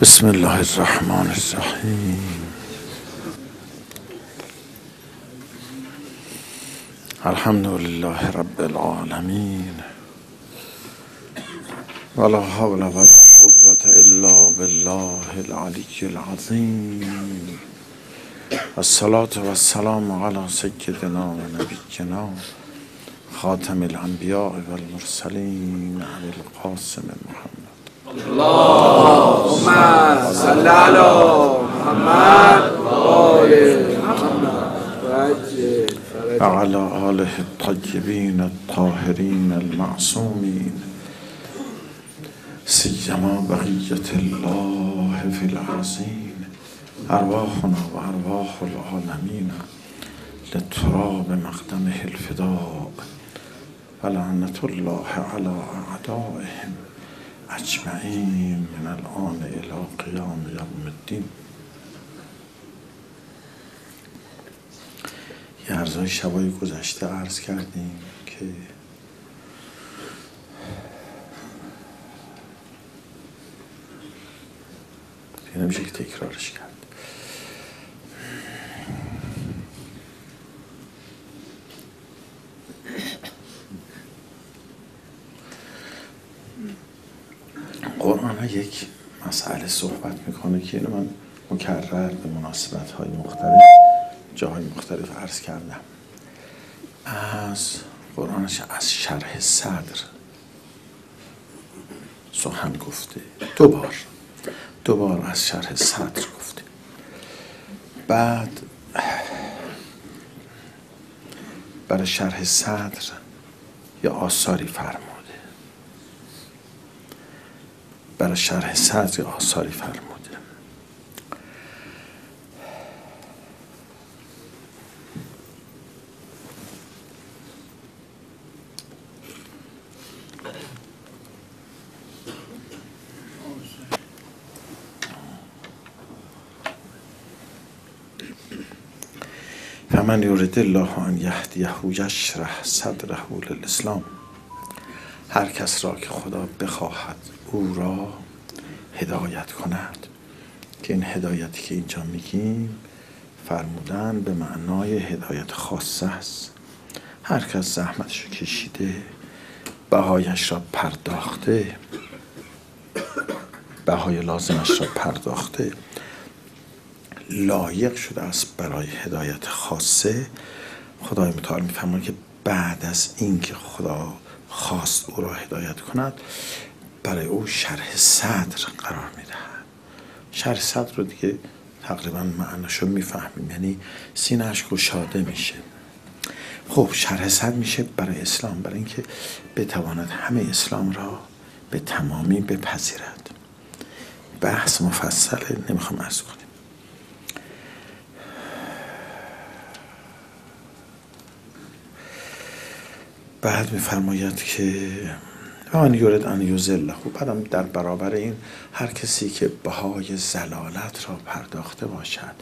بسم الله الرحمن الرحیم الحمد لله رب العالمین ولا حول ولا قوة الا بالله العلی العظیم الصلاة والسلام على سيدنا و نبینا خاتم الانبیاء والمرسلین ابي القاسم محمد اللهم صل على محمد فرج وعلى آله الطيبين الطاهرين المعصومين سيما بقية الله في الأرضين أرواحنا وأرواح العالمين لتراب مقدمة الفداء ولعنة الله على أعدائهم أجمعين من الآن إلى قيام يوم الدين یه ارزای شبای گذشته عرض کردیم که نمیشه که تکرارش کرد قرآن ها یک مسئله صحبت می‌کنه که اینو من مکرر به مناسبت های مختلف جاهای مختلف عرض کردم. از قرآنش از شرح صدر سخن گفته. دوبار دوبار از شرح صدر گفته. بعد برای شرح صدر یا آثاری فرموده برای شرح یا آثاری فرموده. فمن یرید الله ان یهدیه یشرح صدره للاسلام. هر کس را که خدا بخواهد او را هدایت کند. که این هدایتی که اینجا میگیم فرمودن به معنای هدایت خاصه است. هر کس زحمتش رو کشیده بهایش را پرداخته بهای لازمش را پرداخته لایق شده است برای هدایت خاصه خدای متعال میفرماید که بعد از اینکه خدا خواست او را هدایت کند برای او شرح صدر قرار می‌دهد. شرح صدر رو دیگه تقریبا معناشو می‌فهمیم یعنی سینهش گشاده میشه. خب شرح صدر میشه برای اسلام برای اینکه بتواند همه اسلام را به تمامی بپذیرد. بحث مفصله نمی‌خوام ارز کنیم. بعد میفرماید که آن یورد ان یوزله بعدم در برابر این هر کسی که بهای زلالت را پرداخته باشد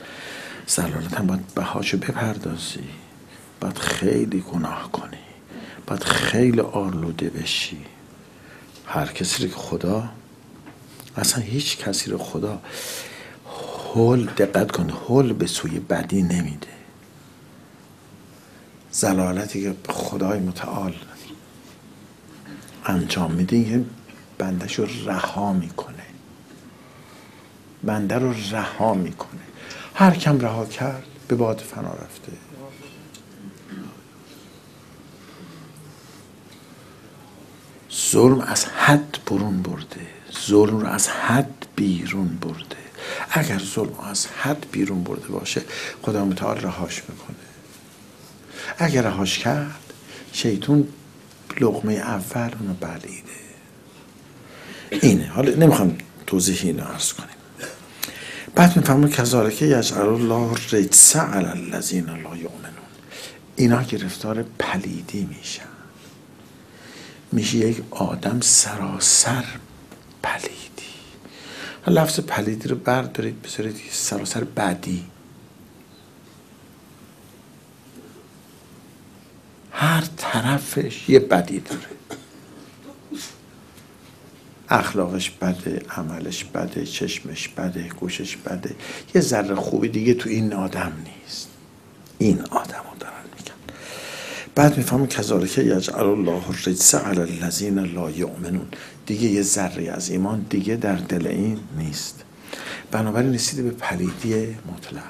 زلالت هم باید بهاشو بپردازی. باید خیلی گناه کنی. باید خیلی آلوده بشی. هر کسی که خدا اصلا هیچ کسی رو خدا هول دقت کن هول به سوی بدی نمیده. زلالتی که خدای متعال انجام میده این بندش رو رها می‌کنه. بنده رو رها می‌کنه. هر کم رها کرد به باد فنا رفته. ظلم از حد برون برده. ظلم رو از حد بیرون برده. اگر ظلم از حد بیرون برده باشه خدا متعال رهاش می‌کنه. اگر رهاش کرد شیطون لغمه اول اونو بلیده. اینه. حالا نمی‌خوام توضیح اینو عرض کنیم. بعد میفهمون کذالک یجعل الله رجس علی الذین لا یؤمنون. اینا گرفتار پلیدی میشن. میشه یک آدم سراسر پلیدی. لفظ پلیدی رو بردارید بذارید سراسر بدی هر طرفش یه بدی داره. اخلاقش بده عملش بده چشمش بده گوشش بده. یه ذره خوبی دیگه تو این آدم نیست. این آدم رو دارن میگن. بعد می‌فهمم کذالک یجعل الله الرجس علی الذین لا یؤمنون. دیگه یه ذره از ایمان دیگه در دل این نیست. بنابراین رسیده به پلیدی مطلق.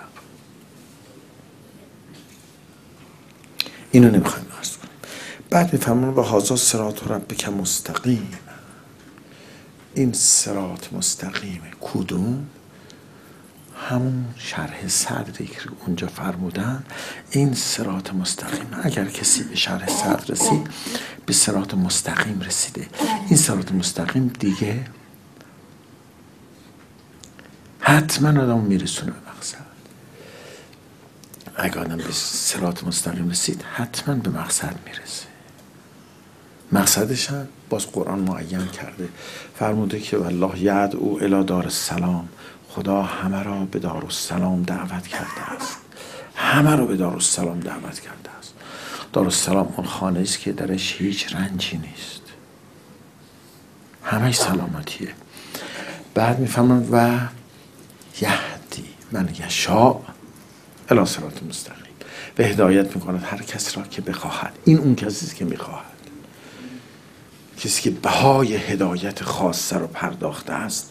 اینو نمی‌خوایم. بعد میفهمون با حاضر سرات ربک مستقیم. این سرات مستقیم کدوم؟ همون شرح صدری که اونجا فرمودن. این سرات مستقیم. اگر کسی به شرح صدر رسید به سرات مستقیم رسیده. این سرات مستقیم دیگه حتما آدم میرسونه به مقصد. اگر آدم به سرات مستقیم رسید حتما به مقصد می‌رسه. مقصدش هم باز قرآن معین کرده. فرموده که والله یعد او الی دار السلام. خدا همه را به دار السلام دعوت کرده است. همه را به دار السلام دعوت کرده است. دار السلام اون خانه است که درش هیچ رنجی نیست. همه سلامتیه. بعد می‌فهمن و یهدی. من یشاء الی صراط مستقیم. به هدایت می‌کند هر کس را که بخواهد. این اون کسی است که می‌خواهد. کسی که بهای هدایت خاصه رو پرداخته است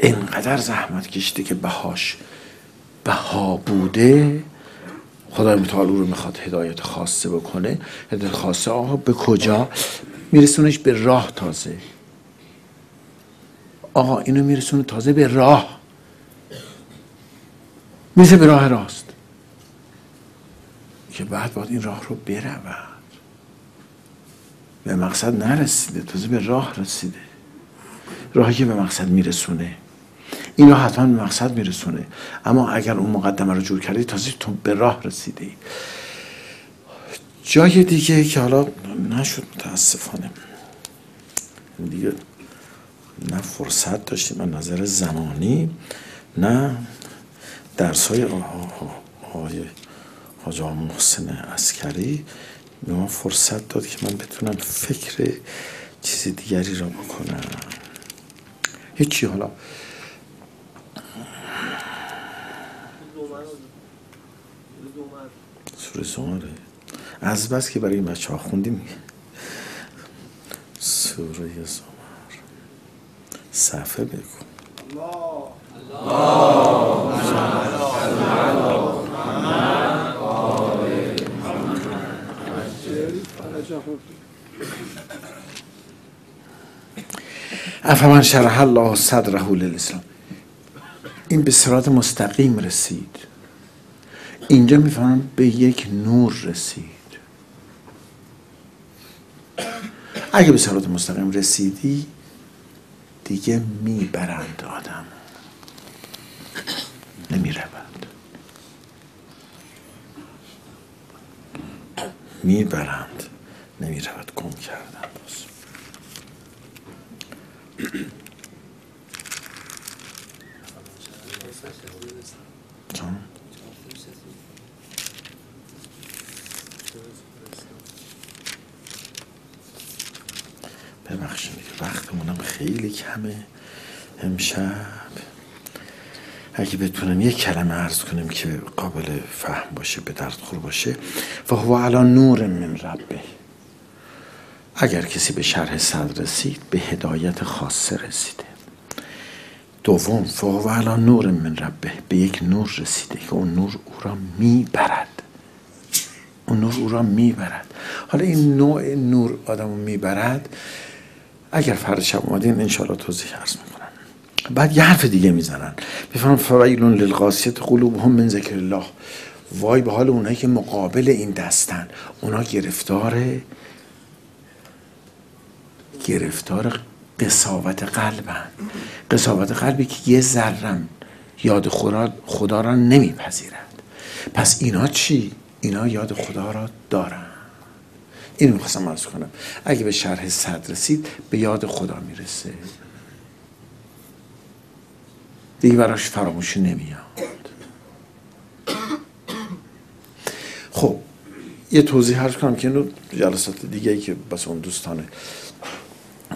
انقدر زحمت کشیده که بهاش بها بوده خدای متعال رو می‌خواد هدایت خاصه بکنه. هدایت خاصه آقا به کجا میرسونش؟ به راه تازه. آقا اینو میرسونه تازه به راه. می‌رسه به راه راست. که بعد باید این راه رو برود به مقصد نرسیده تازه به راه رسیده. راهی که به مقصد میرسونه. اینا حتما به مقصد میرسونه. اما اگر اون مقدمه رو جور کردی تازه تو به راه رسیده جای دیگه که حالا نشد متاسفانه. دیگه نه فرصت داشتیم از نظر زمانی نه درس های آقای محسن اسکری به من فرصت داد که من بتونم فکر چیز دیگری را بکنم. هیچی حالا. سوره زمره. از بس که برای این بچه ها خوندیم. سوره زمر. صفحه بگو. افمن شرح الله صدره للاسلام. این به صراط مستقیم رسید. اینجا می‌فهمم به یک نور رسید. اگه به صراط مستقیم رسیدی دیگه می‌برند آدم. نمی‌رود. می‌برند. خیلی کمه امشب. اگه بتونم یک کلمه عرض کنیم که قابل فهم باشه به درد خور باشه. و هو الان نور من ربه. اگر کسی به شرح صدر رسید به هدایت خاصه رسیده. دوم فهو الان نور من ربه. به یک نور رسیده که اون نور او را می‌برد. اون نور او را می‌برد. حالا این نوع نور آدم رو می‌برد اگر فرد شب اومدین انشاءالله توضیح عرض می‌کنم بعد یه حرف دیگه می‌زنن. میفرم فویلون للقاسیت قلوبهم من ذکر الله. وای به حال اونایی که مقابل این دستن. اونا گرفتار گرفتار قصاوت قلبن. قصاوت قلبی که یه ذرم یاد خدا, خدا را نمیپذیرد پس اینا چی؟ اینا یاد خدا را دارن. اینو می‌خواستم عرض کنم. اگه به شرح صد رسید به یاد خدا می‌رسه. دیگه براش فراموشی نمیاد. خب یه توضیح هر کنم که اینو جلسات دیگه ای که بس اون دوستانه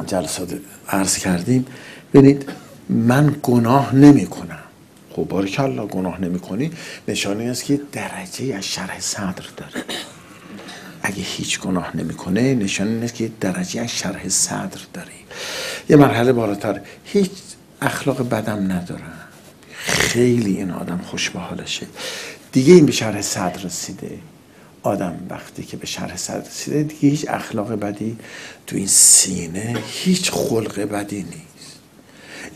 جلسات عرض کردیم. ببینید من گناه نمی کنم خب بارکالله گناه نمی کنی نشانه است که درجه از شرح صدر داره. اگه هیچ گناه نمی‌کنه نشانه این است که درجه از شرح صدر داری. یه مرحله بالاتر. هیچ اخلاق بدم ندارم خیلی این آدم خوش به حالشه دیگه این به شرح صدر رسیده. آدم وقتی که به شرح صدر رسیده دیگه هیچ اخلاق بدی تو این سینه هیچ خلق بدی نیست.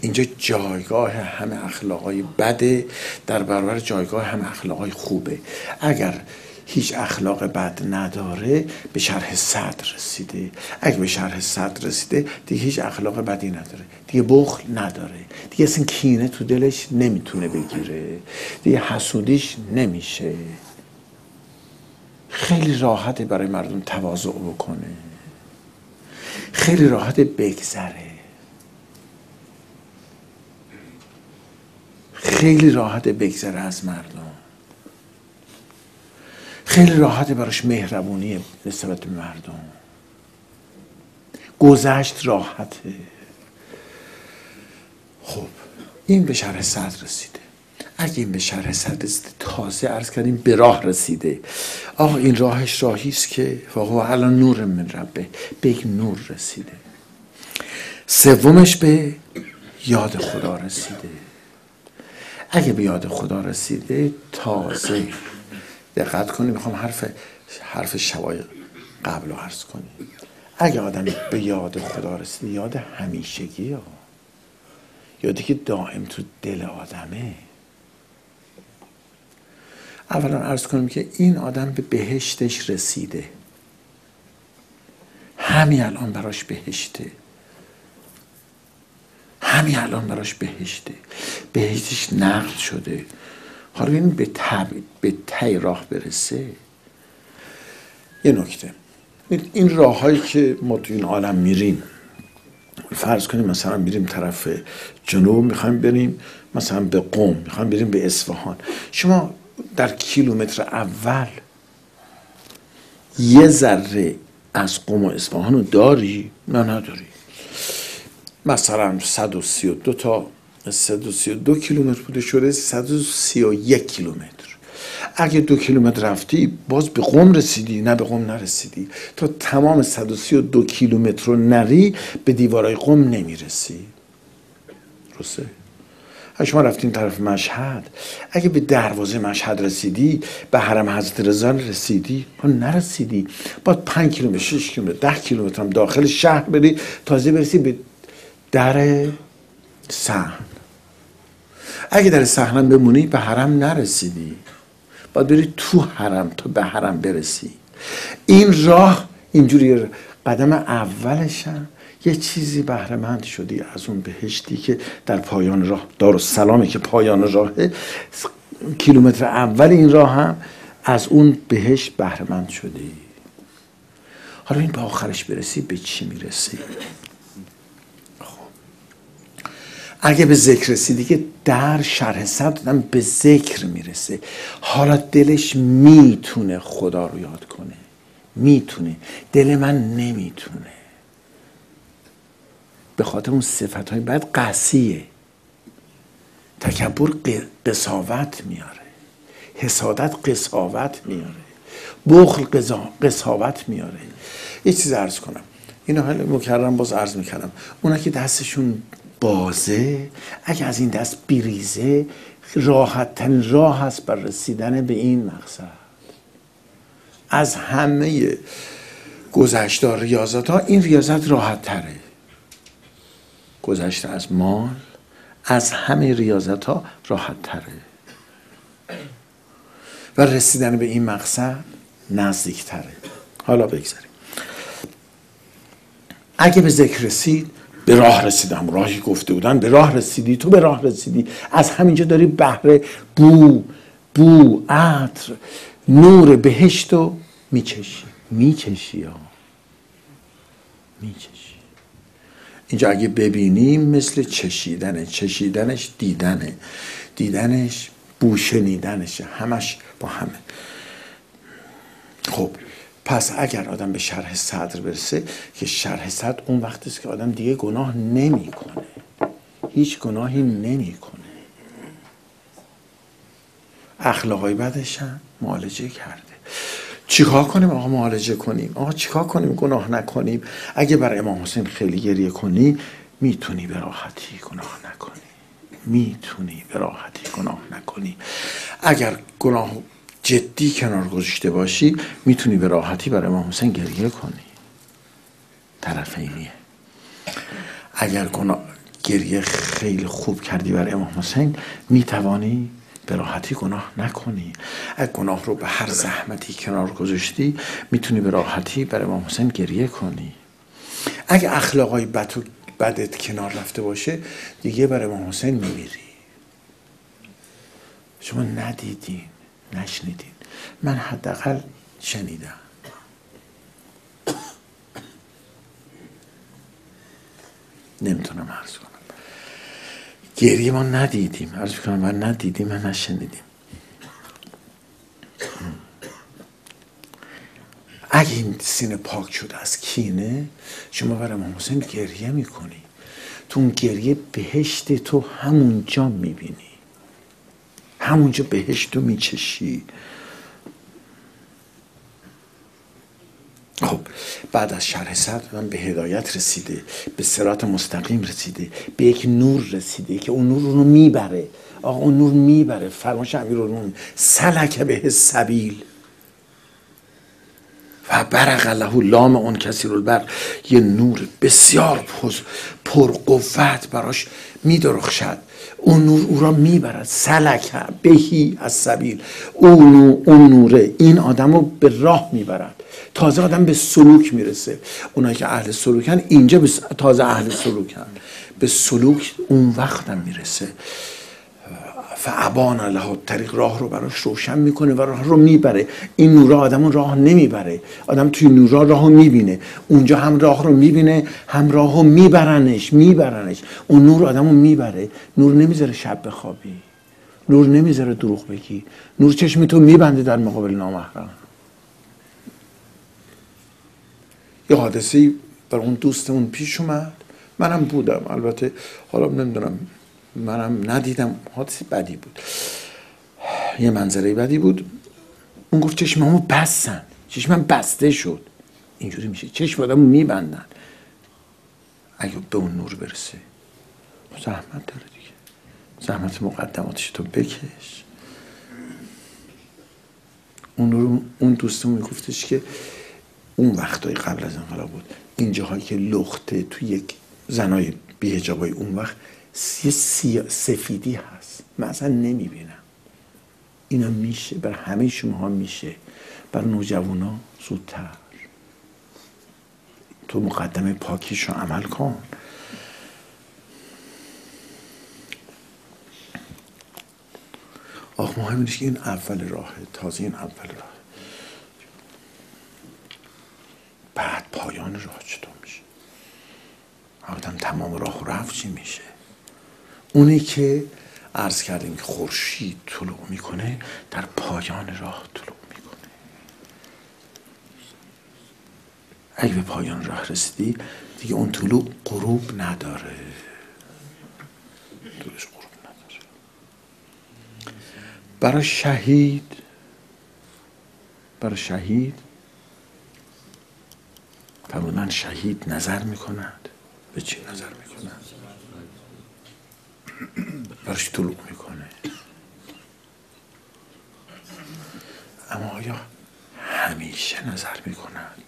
اینجا جایگاه همه اخلاقای بده در برابر جایگاه همه اخلاقای خوبه. اگر هیچ اخلاق بد نداره به شرح صدر رسیده. اگه به شرح صدر رسیده دیگه هیچ اخلاق بدی نداره. دیگه بخل نداره. دیگه اصلا کینه تو دلش نمی‌تونه بگیره. دیگه حسودیش نمیشه. خیلی راحته برای مردم تواضع بکنه. خیلی راحت بگذره. خیلی راحت بگذره از مردم. خیلی راحته براش مهربونی نسبت به مردم. گذشت راحته. خب این به شرح صدر رسیده. اگه این به شرح صدر رسیده تازه عرض کردیم به راه رسیده. آقا این راهش راهی است که واقعا الان نور من ربه. به یک نور رسیده. سومش به یاد خدا رسیده. اگه به یاد خدا رسیده تازه دقت کنید می‌خوام حرف حرف شوای قبل رو عرض کنیم اگه آدم به یاد خدا رسیده یاد همیشگی ها. یادی که دائم تو دل آدمه. اولا عرض کنیم که این آدم به بهشتش رسیده. همین الان براش بهشته. همین الان براش بهشته. بهشتش نقد شده. حالا این به تب به تی راه برسه. یه نکته. این راه هایی که ما تو این عالم میریم فرض کنیم مثلا میریم طرف جنوب می‌خوایم بریم مثلا به قوم می‌خوایم بریم به اصفهان. شما در کیلومتر اول یه ذره از قوم و اصفهان رو داری؟ نه نداری. مثلا 132 تا 132 کیلومتر بوده شده 131 کیلومتر. اگه دو کیلومتر رفتی باز به قوم رسیدی نه به قوم نرسیدی. تا تمام 132 کیلومتر رو نری به دیوارای قوم نمی‌رسی. درسته؟ اگه شما رفتین طرف مشهد اگه به دروازه مشهد رسیدی به حرم حضرت رضا رسیدی ها نرسیدی. باید 5 کیلومتر 6 کیلومتر 10 کیلومتر هم داخل شهر بری تازه برسی به در سهن اگه در سهنم بمونی به حرم نرسیدی. باید بری تو حرم تا به حرم برسی. این راه اینجوری قدم اولشم یه چیزی بهرهمند شدی از اون بهشتی که در پایان راه دار و سلامی که پایان راهه کیلومتر اول این راه هم از اون بهشت بهرهمند شدی. حالا این به آخرش برسی به چی می‌رسی؟ اگه به ذکر رسیدی که در شرح صدر به ذکر می‌رسه. حالا دلش می‌تونه خدا رو یاد کنه. می‌تونه. دل من نمی‌تونه. به خاطر اون صفت های بعد قصیه. تکبر قصاوت میاره. حسادت قصاوت میاره. بخل قصاوت میاره. یه چیز عرض کنم. اینو حالا مکرم باز عرض می‌کردم. اونا که دستشون بازه اگه از این دست بریزه راحت ترین راه هست بر رسیدن به این مقصد. از همه گذشتار ریاضت ها این ریاضت راحت تره گذشته از مال از همه ریاضت ها راحت تره و رسیدن به این مقصد نزدیک تره حالا بگذاریم. اگه به ذکر رسید به راه رسیدم. راهی گفته بودن به راه رسیدی تو به راه رسیدی. از همینجا داری بهره بو بو عطر نور بهشت رو میچشی. میچشی ها. میچشی. اینجا اگه ببینیم مثل چشیدنه. چشیدنش دیدنه. دیدنش بوشنیدنشه همش با همه. خب. پس اگر آدم به شرح صدر برسه که شرح صدر اون وقتی است که آدم دیگه گناه نمی‌کنه. هیچ گناهی نمی‌کنه. اخلاقای بدش هم معالجه کرده. چیکار کنیم آقا معالجه کنیم؟ آقا چیکار کنیم گناه نکنیم؟ اگه برای امام حسین خیلی گریه کنی می‌تونی به راحتی گناه نکنی. می‌تونی به راحتی گناه نکنی. اگر گناه جدی کنار گذاشته باشی می‌تونی به راحتی برای امام حسین گریه کنی. طرفینیه اگر گناه گریه خیلی خوب کردی برای امام حسین می‌توانی به راحتی گناه نکنی. اگر گناه رو به هر زحمتی کنار گذاشتی می‌تونی به راحتی برای امام حسین گریه کنی. اگه اخلاقای بد و بدت کنار رفته باشه دیگه برای امام حسین میمیری شما ندیدین. نشنیدین. من حداقل شنیدم. نمی‌تونم عرض کنم. گریه ما ندیدیم. عرض کنم من ندیدیم من نشنیدیم. اگه این سینه پاک شد از کینه شما برای امام حسین گریه می‌کنی. تو اون گریه بهشت تو همونجا می‌بینی. همونجا بهشت رو میچشی. خب بعد از شرح صدر من به هدایت رسیده به سرات مستقیم رسیده به یک نور رسیده که اون نور رو می‌بره. آقا اون نور می‌بره. فرماش امیرالمومنین سلک به سبیل. و برق له لام اون کسی رو بر یه نور بسیار پر قوت براش میدرخشد. اون نور او را می‌برد. سلک بهی از سبیل. اون, اون نوره. این آدم رو به راه می‌برد. تازه آدم به سلوک می‌رسه. اونایی که اهل سلوکن اینجا تازه اهل سلوکن. به سلوک اون وقت هم می‌رسه. فعبان له طریق راه رو براش روشن می‌کنه و راه رو می‌بره. این نورا آدم راه نمی‌بره. آدم توی نورا راه می‌بینه. اونجا هم راه رو می‌بینه هم راه رو میبرنش میبرنش. اون نور آدم رو می‌بره. نور نمی‌ذاره شب بخوابی. نور نمی‌ذاره دروغ بگی. نور چشمی تو میبنده در مقابل نامحرم. یه حادثه بر اون دوستمون پیش اومد. منم بودم. البته حالا نمی‌دونم منم ندیدم. حادثه بدی بود. یه منظره بدی بود. اون گفت چشممو بستن. چشمم بسته شد. اینجوری میشه. چشم آدمو میبندن. اگه به اون نور برسه. زحمت داره دیگه. زحمت مقدماتش تو بکش. اون نور اون دوستمون میگفتش که اون وقتای قبل از انقلاب بود. این جاهایی که لخته تو یک زنای بیهجابای اون وقت یه سفیدی هست. من اصلا نمی‌بینم. اینا میشه بر همه شما ها میشه. بر نوجوان ها زودتر. تو مقدمه پاکیش رو عمل کن. آخ مهم که این اول راهه. تازه این اول راه بعد پایان راه چطور میشه؟ آدم تمام راه رفت چی میشه؟ اونی که عرض کردیم که خورشید طلوع می‌کنه در پایان راه طلوع می‌کنه. اگه به پایان راه رسیدی دیگه اون طلوع غروب نداره. طلوعش غروب نداره. برای شهید برای شهید فرمودن شهید نظر می‌کند. به چی نظر می‌کند؟ براش طلوع می‌کنه. اما آیا همیشه نظر می‌کنند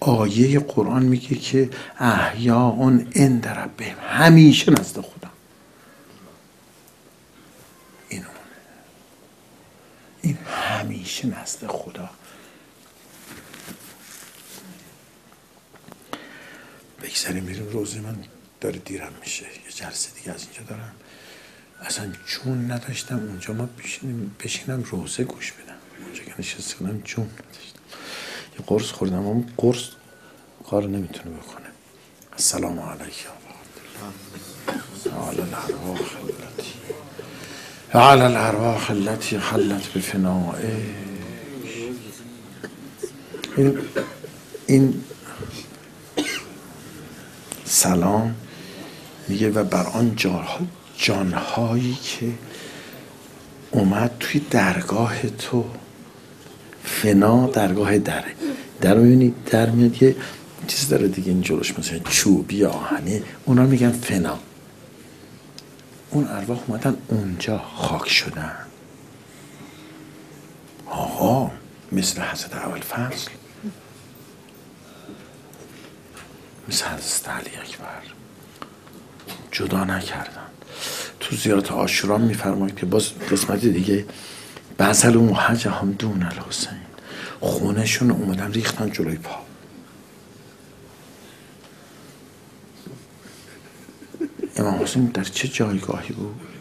آیه قرآن میگه که احیاء اند ربهم همیشه نزد خودم این این همیشه نزد خدا بگذاریم میریم روزی من داره دیرم میشه. یه جلسه دیگه از اینجا دارم. اصلا چون نداشتم. اونجا ما بشینم, بشینم روزه گوش بدم. اونجا که نشسته کنم چون نداشتم. یه قرص خوردم. اون قرص کار نمی‌تونه بکنه. السلام علیکم. على الارواح التي على الارواح التي حلت بفنائك این, این سلام. میگه و بر آن جانهایی که اومد توی درگاه تو. فنا درگاه دره در می‌بینی؟ در میاد یه چیز داره دیگه این جلوش مثلا چوبی آهنی. اونا میگن فنا. اون ارواح اومدن اونجا خاک شدن. آقا مثل حضرت اول فصل مثل حضرت علی اکبر. جدا نکردن. تو زیارت آشورا میفرماید که باز قسمت دیگه بزل و محج هم دون الحسین. خونشون اومدن ریختن جلوی پا. امام حسین در چه جایگاهی بود؟